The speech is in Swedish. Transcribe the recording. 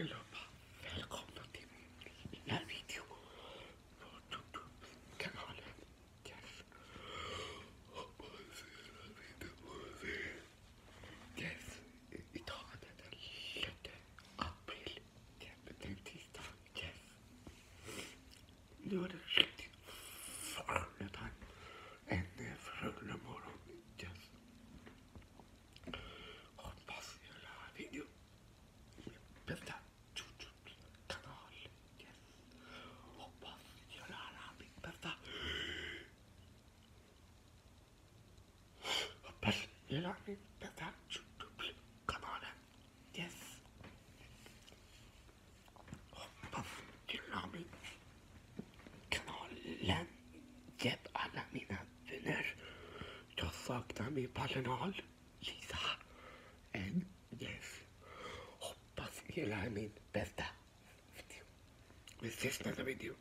allihopa. Välkomna till min här video på Youtube-kanalen. Yes. Hoppas era videor Yes. Idag är det den 6 april. Det är tisdag. Yes. Nu är det riktigt förmiddag. En full morgon. Yes. Hoppas ni gillar videon. Bästa Youtube-kanal. Yes. Hoppas ni gillar mitt bästa. Hoppas min bästa Youtube-kanalen. Yes. Hoppas gillar min kanalen. Hjälp alla mina vänner. Jag saknar min personal. Lisa. En yes. Hoppas ni gillar min bästa video. Vi ses nästa video.